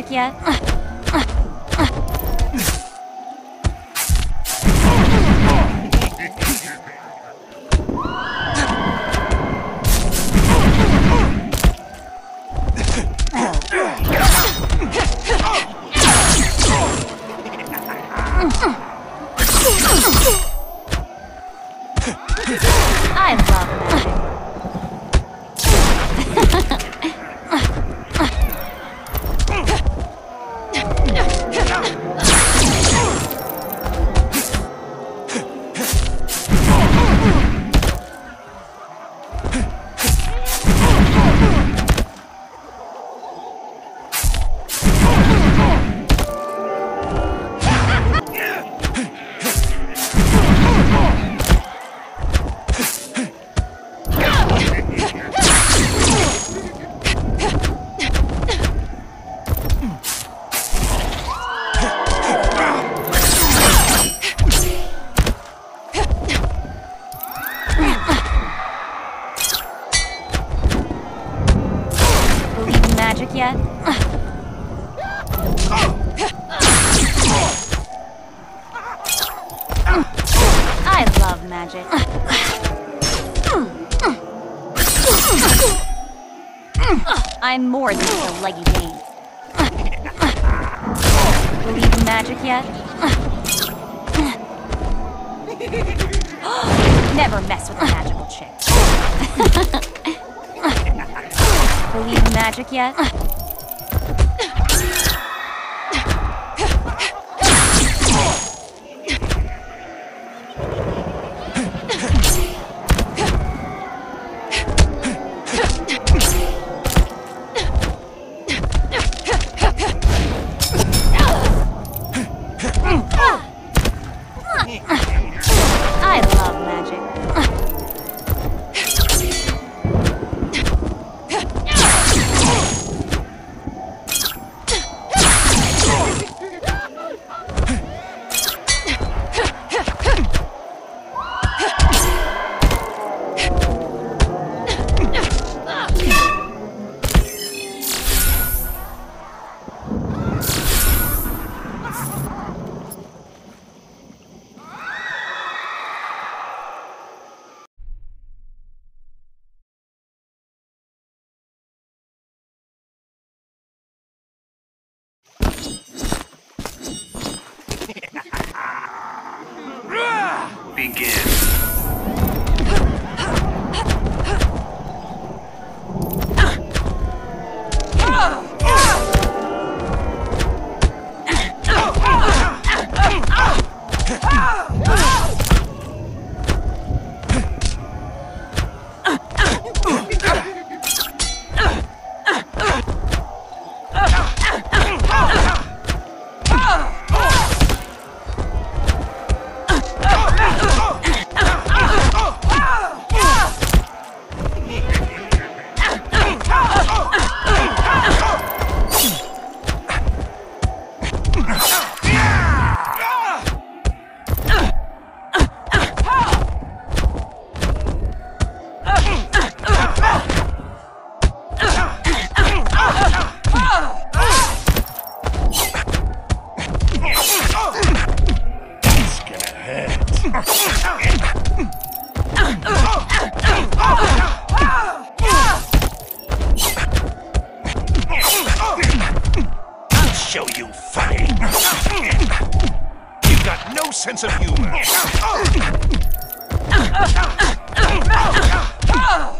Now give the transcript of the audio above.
magic yet? I yet? I love magic. I'm more than just a leggy dame. Believe in magic yet? Never mess with a magical chick. Believe in magic yet? Begin. You funny. You've got no sense of humor. Oh.